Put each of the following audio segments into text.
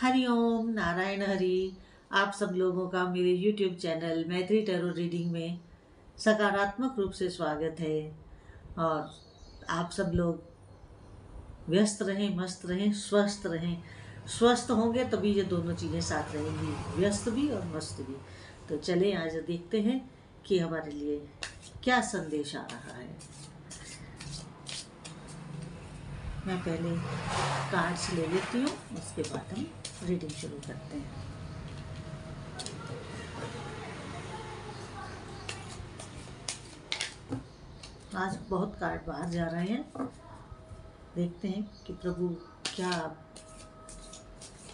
हरिओम नारायण हरि। आप सब लोगों का मेरे YouTube channel Maitri tarot reading में सकारात्मक रूप से स्वागत है। और आप सब लोग व्यस्त रहें, मस्त रहें, स्वस्थ रहें। स्वस्थ होंगे तभी ये दोनों चीज़ें साथ रहेंगी, व्यस्त भी और मस्त भी। तो चलें, आज देखते हैं कि हमारे लिए क्या संदेश आ रहा है। मैं पहले कार्ड्स ले लेती हूँ, उसके बाद हम रीडिंग शुरू करते हैं। आज बहुत कार्ड बाहर जा रहे हैं। देखते हैं कि प्रभु क्या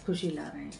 खुशी ला रहे हैं।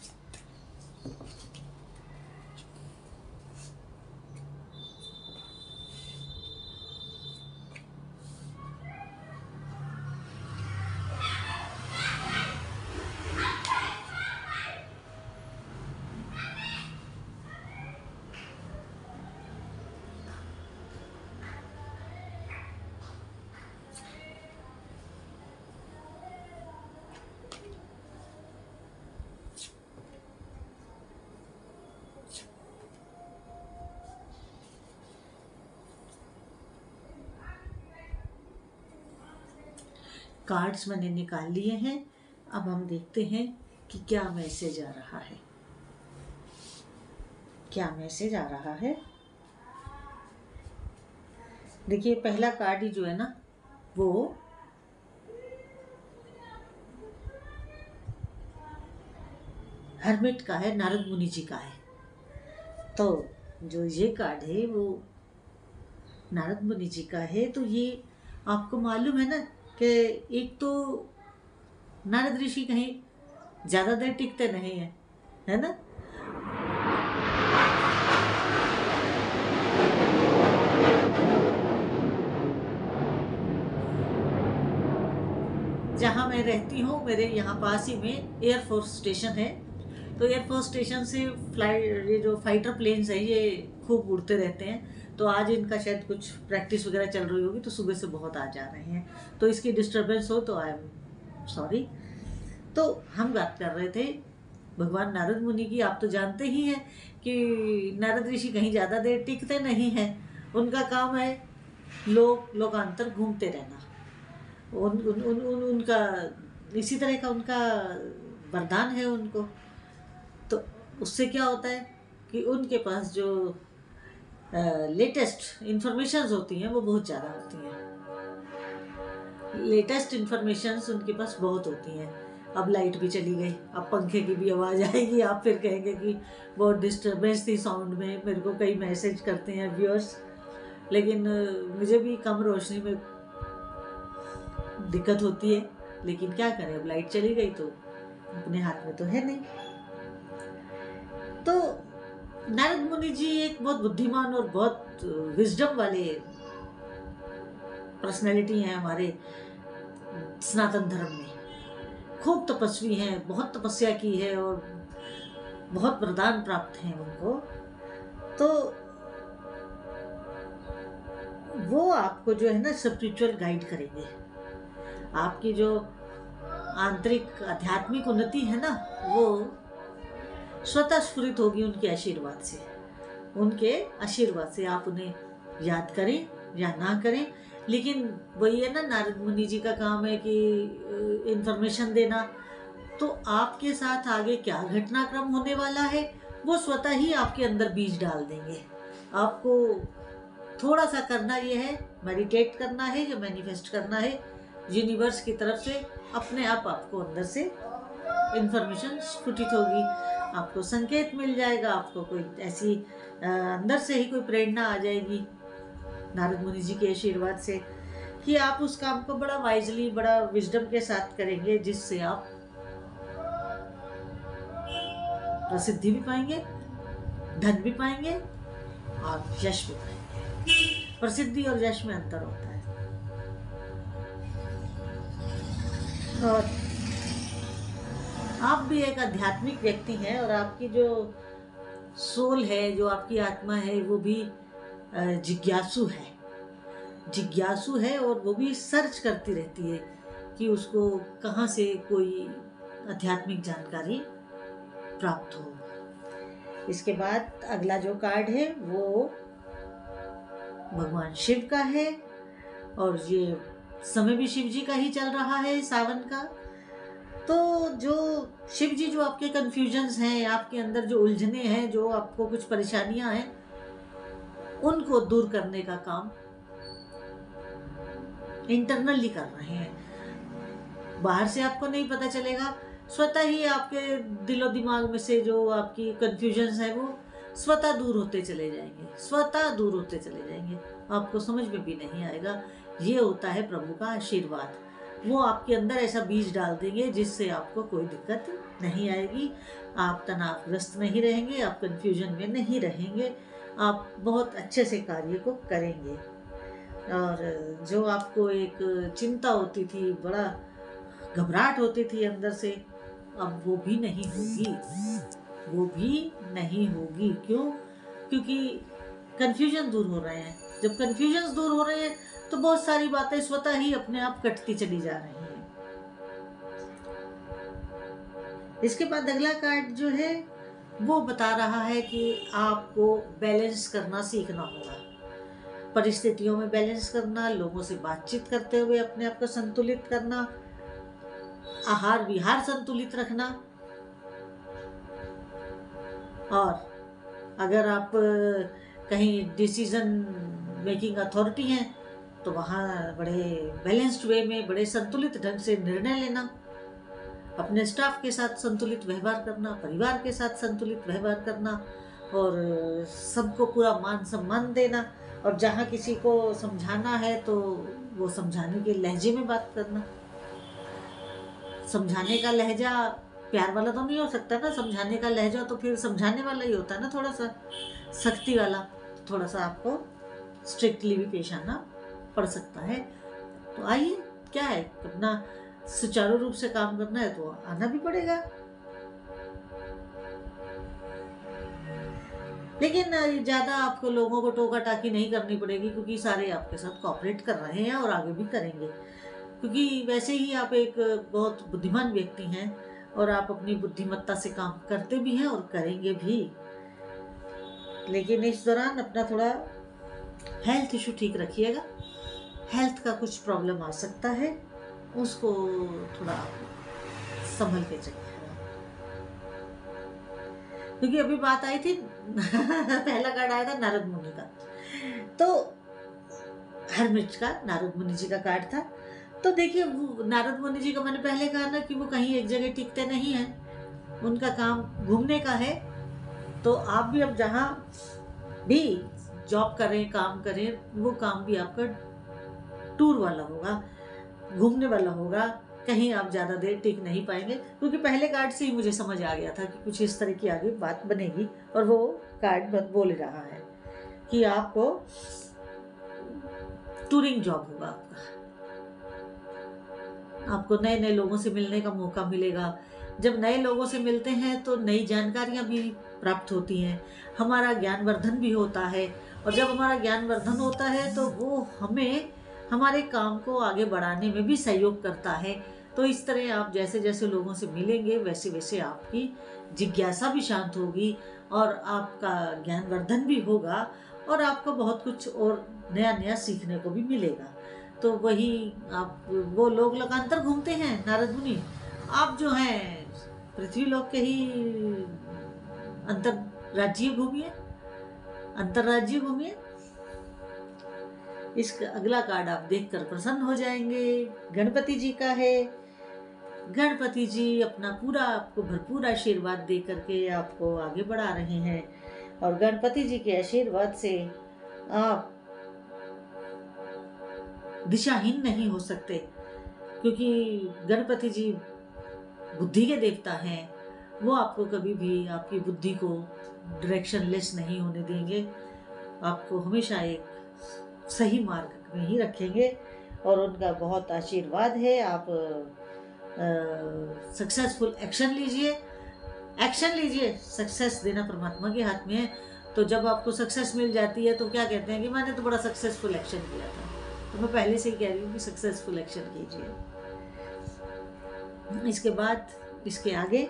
कार्ड्स मैंने निकाल लिए हैं। अब हम देखते हैं कि क्या मैसेज आ रहा है। क्या मैसेज आ रहा है? देखिए, पहला कार्ड ही जो है ना, वो हरमिट का है, नारद मुनि जी का है। तो जो ये कार्ड है, वो नारद मुनि जी का है। तो ये आपको मालूम है ना कि एक तो नारद ऋषि कहीं ज़्यादा देर टिकते नहीं हैं, है ना? जहाँ मैं रहती हूँ, मेरे यहाँ पास ही में एयरफोर्स स्टेशन है। तो एयरफोर्स स्टेशन से फ़्लाइट ये जो फाइटर प्लेन्स है, ये खूब उड़ते रहते हैं। तो आज इनका शायद कुछ प्रैक्टिस वगैरह चल रही होगी तो सुबह से बहुत आ जा रहे हैं। तो इसकी डिस्टर्बेंस हो तो आई एम सॉरी तो हम बात कर रहे थे भगवान नारद मुनि की। आप तो जानते ही हैं कि नारद ऋषि कहीं ज़्यादा देर टिकते नहीं हैं। उनका काम है लोग लोकांतर घूमते रहना। उन, उन, उन, उन उनका इसी तरह का उनका वरदान है उनको। तो उससे क्या होता है कि उनके पास जो लेटेस्ट इंफॉर्मेशंस होती हैं, वो बहुत ज़्यादा होती हैं। लेटेस्ट इंफॉर्मेशंस उनके पास बहुत होती हैं। अब लाइट भी चली गई, अब पंखे की भी आवाज़ आएगी, आप फिर कहेंगे कि बहुत डिस्टर्बेंस थी साउंड में, मेरे को कई मैसेज करते हैं व्यूअर्स लेकिन मुझे भी कम रोशनी में दिक्कत होती है, लेकिन क्या करें, अब लाइट चली गई तो अपने हाथ में तो है नहीं। तो नारद मुनि जी एक बहुत बुद्धिमान और बहुत विजडम वाले पर्सनैलिटी हैं हमारे सनातन धर्म में। खूब तपस्वी हैं, बहुत तपस्या की है और बहुत वरदान प्राप्त हैं उनको। तो वो आपको जो है ना स्पिरिचुअल गाइड करेंगे। आपकी जो आंतरिक, आध्यात्मिक उन्नति है ना, वो स्वतः स्फुरित होगी उनके आशीर्वाद से। उनके आशीर्वाद से आप उन्हें याद करें या ना करें, लेकिन वही है ना, नारद मुनि जी का काम है कि इंफॉर्मेशन देना। तो आपके साथ आगे क्या घटनाक्रम होने वाला है, वो स्वतः ही आपके अंदर बीज डाल देंगे। आपको थोड़ा सा करना ये है मेडिटेट करना है या मैनिफेस्ट करना है यूनिवर्स की तरफ़ से अपने आप आपको अंदर से इंफॉर्मेशन स्फुटित होगी। आपको संकेत मिल जाएगा, आपको कोई ऐसी अंदर से ही कोई प्रेरणा आ जाएगी। नारद मुनि जी के आशीर्वाद से कि आप उस काम को बड़ा वाइजली बड़ा विजडम के साथ करेंगे, जिससे आप प्रसिद्धि भी पाएँगे, धन भी पाएँगे और यश भी पाएँगे। प्रसिद्धि और यश में अंतर होता है। और आप भी एक आध्यात्मिक व्यक्ति हैं और आपकी जो सोल है, जो आपकी आत्मा है, वो भी जिज्ञासु है। जिज्ञासु है और वो भी सर्च करती रहती है कि उसको कहाँ से कोई आध्यात्मिक जानकारी प्राप्त हो। इसके बाद अगला जो कार्ड है, वो भगवान शिव का है और ये समय भी शिव जी का ही चल रहा है, सावन का। तो जो शिव जी जो आपके कन्फ्यूजन्स हैं, आपके अंदर जो उलझने हैं, जो आपको कुछ परेशानियाँ हैं, उनको दूर करने का काम इंटरनली कर रहे हैं। बाहर से आपको नहीं पता चलेगा। स्वतः ही आपके दिलो दिमाग में से जो आपकी कन्फ्यूजन्स है, वो स्वतः दूर होते चले जाएँगे। स्वतः दूर होते चले जाएँगे। आपको समझ में भी नहीं आएगा। ये होता है प्रभु का आशीर्वाद। वो आपके अंदर ऐसा बीज डाल देंगे जिससे आपको कोई दिक्कत नहीं आएगी। आप तनावग्रस्त नहीं रहेंगे, आप कंफ्यूजन में नहीं रहेंगे। आप बहुत अच्छे से कार्य को करेंगे। और जो आपको एक चिंता होती थी, बड़ा घबराहट होती थी अंदर से, अब वो भी नहीं होगी। वो भी नहीं होगी। क्यों? क्योंकि कन्फ्यूज़न दूर हो रहे हैं। जब कन्फ्यूज़न दूर हो रहे हैं तो बहुत सारी बातें स्वतः ही अपने आप कटती चली जा रही हैं। इसके बाद अगला कार्ड जो है, वो बता रहा है कि आपको बैलेंस करना सीखना होगा। परिस्थितियों में बैलेंस करना, लोगों से बातचीत करते हुए अपने आप को संतुलित करना, आहार विहार संतुलित रखना। और अगर आप कहीं डिसीज़न मेकिंग अथॉरिटी हैं तो वहाँ बड़े बैलेंस्ड वे में, बड़े संतुलित ढंग से निर्णय लेना, अपने स्टाफ के साथ संतुलित व्यवहार करना, परिवार के साथ संतुलित व्यवहार करना और सबको पूरा मान सम्मान देना। और जहाँ किसी को समझाना है तो वो समझाने के लहजे में बात करना। समझाने का लहजा प्यार वाला तो नहीं हो सकता ना, समझाने का लहजा तो फिर समझाने वाला ही होता है ना थोड़ा सा, सख्ती वाला। थोड़ा सा आपको स्ट्रिक्टली भी पेश आना पड़ सकता है। तो आइए, क्या है? अपना सुचारू रूप से काम करना है तो आना भी पड़ेगा। लेकिन ज़्यादा आपको लोगों को टोका टाकी नहीं करनी पड़ेगी क्योंकि सारे आपके साथ कॉपरेट कर रहे हैं और आगे भी करेंगे। क्योंकि वैसे ही आप एक बहुत बुद्धिमान व्यक्ति हैं और आप अपनी बुद्धिमत्ता से काम करते भी हैं और करेंगे भी। लेकिन इस दौरान अपना थोड़ा हेल्थ इशू ठीक रखिएगा। हेल्थ का कुछ प्रॉब्लम आ सकता है, उसको थोड़ा संभल के चलिए। क्योंकि अभी बात आई थी, पहला कार्ड आया था नारद मुनि का। तो हरमिट का नारद मुनि जी का कार्ड था। तो देखिए, वो नारद मुनि जी का मैंने पहले कहा ना कि वो कहीं एक जगह टिकते नहीं हैं। उनका काम घूमने का है। तो आप भी अब जहाँ भी जॉब करें, काम करें, वो काम भी आपका टूर वाला होगा, घूमने वाला होगा, कहीं आप ज़्यादा देर टिक नहीं पाएँगे, क्योंकि पहले कार्ड से ही मुझे समझ आ गया था कि कुछ इस तरह की आगे बात बनेगी, और वो कार्ड बोल रहा है कि आपको टूरिंग जॉब होगा आपका। आपको नए नए लोगों से मिलने का मौका मिलेगा। जब नए लोगों से मिलते हैं तो नई जानकारियाँ भी प्राप्त होती हैं। हमारा ज्ञानवर्धन भी होता है, और जब हमारा ज्ञानवर्धन होता है तो वो हमें हमारे काम को आगे बढ़ाने में भी सहयोग करता है। तो इस तरह आप जैसे जैसे लोगों से मिलेंगे वैसे वैसे आपकी जिज्ञासा भी शांत होगी और आपका ज्ञानवर्धन भी होगा और आपको बहुत कुछ और नया नया सीखने को भी मिलेगा। तो वही आप वो लोग लगातार घूमते हैं नारद मुनि। आप जो हैं, पृथ्वी लोक के ही अंतर राज्य घूमिए अंतर्राज्य घूमिए इसका अगला कार्ड आप देखकर प्रसन्न हो जाएँगे। गणपति जी का है। गणपति जी अपना पूरा आपको भरपूर आशीर्वाद दे करके आपको आगे बढ़ा रहे हैं। और गणपति जी के आशीर्वाद से आप दिशाहीन नहीं हो सकते, क्योंकि गणपति जी बुद्धि के देवता हैं। वो आपको कभी भी आपकी बुद्धि को डायरेक्शन लेस नहीं होने देंगे। आपको हमेशा एक सही मार्ग में ही रखेंगे और उनका बहुत आशीर्वाद है। आप सक्सेसफुल एक्शन लीजिए। एक्शन लीजिए। सक्सेस देना परमात्मा के हाथ में है। तो जब आपको सक्सेस मिल जाती है तो क्या कहते हैं कि मैंने तो बड़ा सक्सेसफुल एक्शन किया था। तो मैं पहले से ही कह रही हूँ कि सक्सेसफुल एक्शन कीजिए। इसके बाद, इसके आगे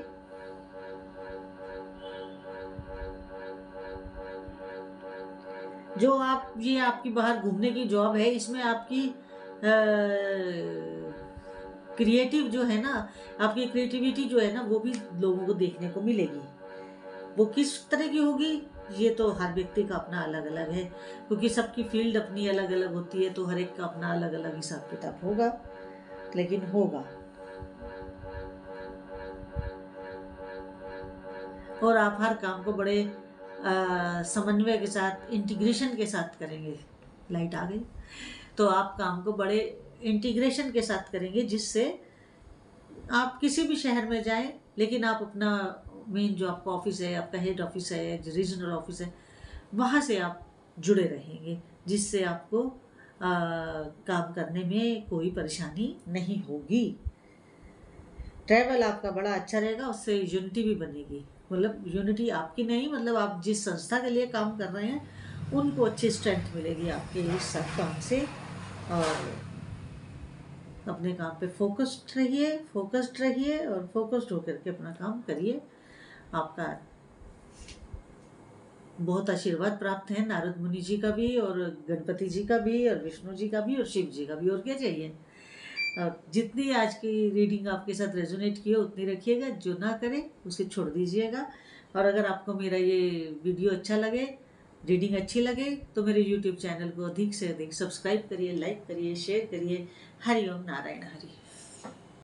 जो आप, ये आपकी बाहर घूमने की जॉब है, इसमें आपकी क्रिएटिव जो है ना, आपकी क्रिएटिविटी जो है ना, वो भी लोगों को देखने को मिलेगी। वो किस तरह की होगी, ये तो हर व्यक्ति का अपना अलग अलग है, क्योंकि सबकी फ़ील्ड अपनी अलग अलग होती है तो हर एक का अपना अलग अलग हिसाब किताब होगा, लेकिन होगा। और आप हर काम को बड़े समन्वय के साथ इंटीग्रेशन के साथ करेंगे। लाइट आ गई। तो आप काम को बड़े इंटीग्रेशन के साथ करेंगे जिससे आप किसी भी शहर में जाएँ लेकिन आप अपना मेन जो आपका ऑफ़िस है आपका हेड ऑफ़िस है रीजनल ऑफ़िस है वहाँ से आप जुड़े रहेंगे जिससे आपको आ, काम करने में कोई परेशानी नहीं होगी। ट्रैवल आपका बड़ा अच्छा रहेगा उससे यूनिटी भी बनेगी। मतलब यूनिटी आपकी नहीं मतलब आप जिस संस्था के लिए काम कर रहे हैं, उनको अच्छी स्ट्रेंथ मिलेगी आपके इस सब काम से। और अपने काम पे फोकस्ड रहिए फोकस्ड रहिए और फोकस्ड होकर के अपना काम करिए। आपका बहुत आशीर्वाद प्राप्त है, नारद मुनि जी का भी और गणपति जी का भी और विष्णु जी का भी और शिव जी का भी। और क्या चाहिए? जितनी आज की रीडिंग आपके साथ रेजोनेट की है, उतनी रखिएगा, जो ना करें, उसे छोड़ दीजिएगा। और अगर आपको मेरा ये वीडियो अच्छा लगे रीडिंग अच्छी लगे तो मेरे यूट्यूब चैनल को अधिक से अधिक सब्सक्राइब करिए लाइक करिए शेयर करिए। हरिओम नारायण हरि।